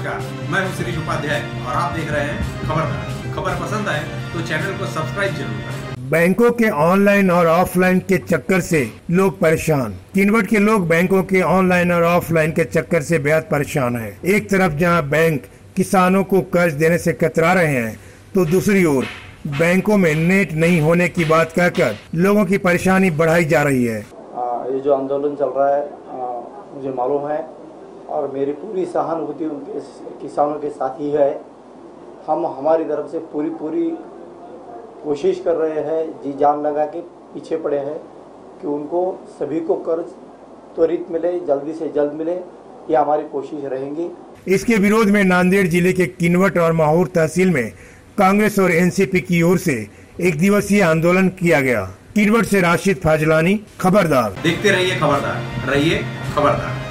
नमस्कार मैं हूँ श्रीश उपाध्याय और आप देख रहे हैं खबरदार खबर पसंद आए तो चैनल को सब्सक्राइब ज़रूर करें। बैंकों के ऑनलाइन और ऑफलाइन के चक्कर से लोग परेशान। किनवट के लोग बैंकों के ऑनलाइन और ऑफलाइन के चक्कर से बेहद परेशान हैं। एक तरफ़ जहाँ बैंक किसानों को कर्ज देने से कतरा रहे हैं तो दूसरी ओर बैंकों में नेट नहीं होने की बात कहकर लोगों की परेशानी बढ़ाई जा रही है। आ, ये जो आंदोलन चल रहा है आ, मुझे मालूम है और मेरी पूरी सहानुभूति उनके किसानों के साथ ही है। हम हमारी तरफ़ से पूरी पूरी कोशिश कर रहे हैं जी जान लगा के पीछे पड़े हैं कि उनको सभी को कर्ज त्वरित मिले जल्दी से जल्द मिले ये हमारी कोशिश रहेंगी। इसके विरोध में नांदेड़ ज़िले के किनवट और माहौर तहसील में कांग्रेस और एनसीपी की ओर से एक दिवसीय आंदोलन किया गया। किनवट से राशिद फाजलानी खबरदार। देखते रहिए खबरदार। रहिए खबरदार।